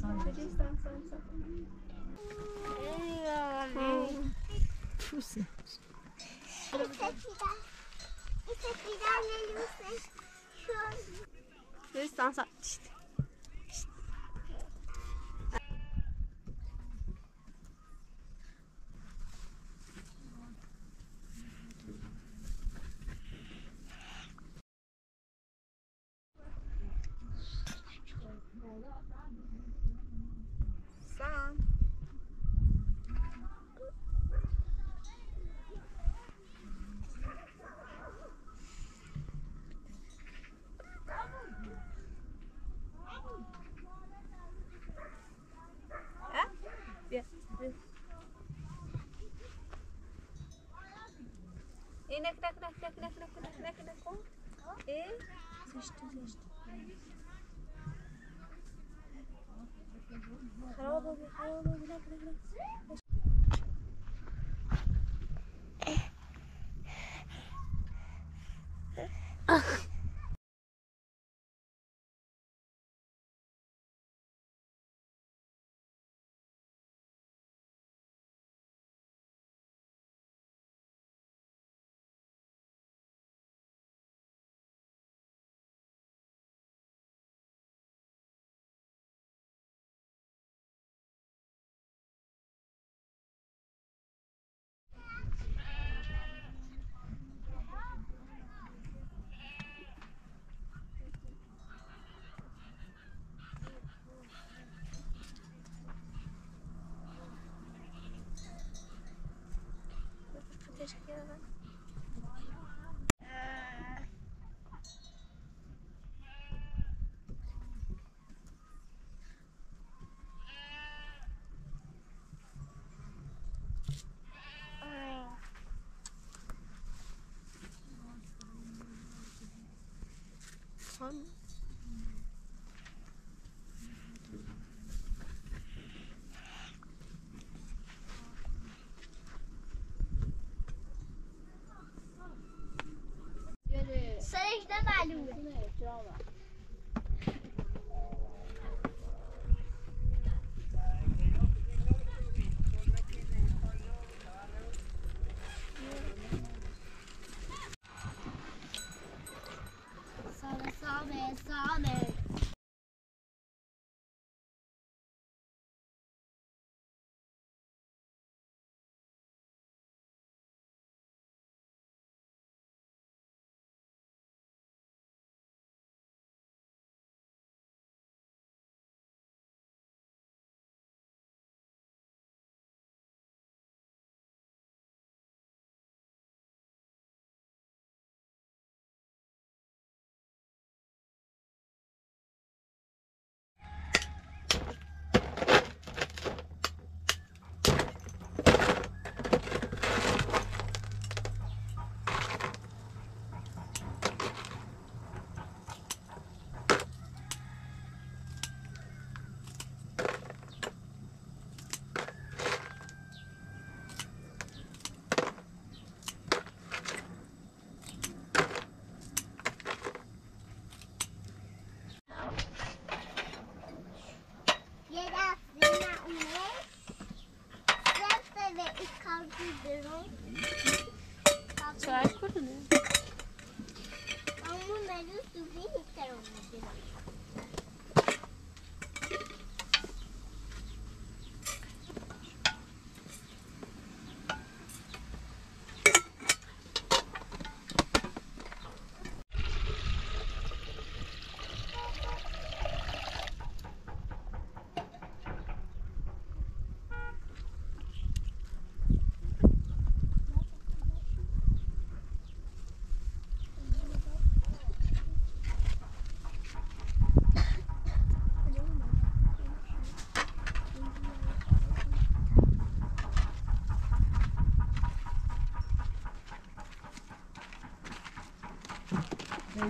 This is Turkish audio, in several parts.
Sadece istersen sen. Pussy. It's a fidan. It's a fidan. Şu an. Göğüs dans atmıştı. Nak, nak, nak, nak, nak, nak, nak, nak, nak, nak. Eh, zişti, zişti. Harap oluyor, harap oluyor, nak, nak, nak. fun. Try, couldn't it? I'm going to do this.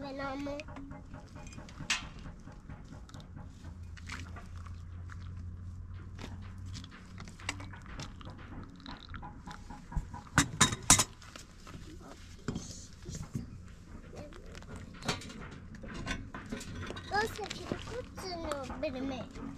väl om Då sätter vi skjutsen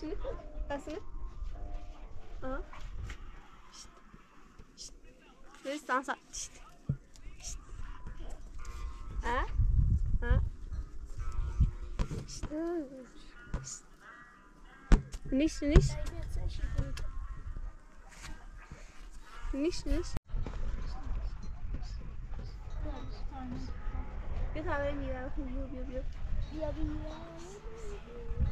Şimdi Asını. Aha. Şşt. Şşt. Böyle sansa. Şşt. Şşt. Ha? Ha? Şşt. Şşt. Nicht, nicht. Nicht, nicht. Bir tane mi ya? Yup yup yup. Das, das, das. Baby,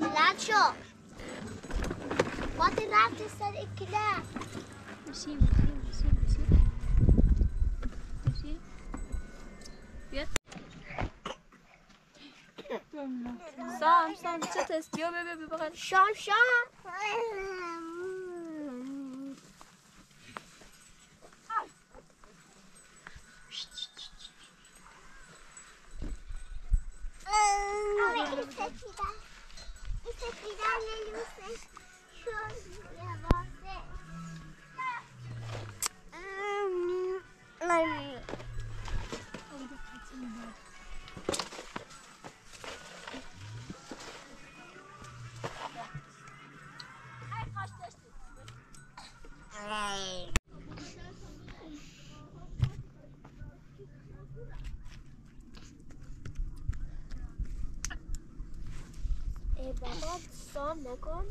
بلند شو باید رفت سر اکلاف بسی بسی بسی بسی بسی بیاد سام سام چه تستیو ببه ببقید شام شام سوال نکن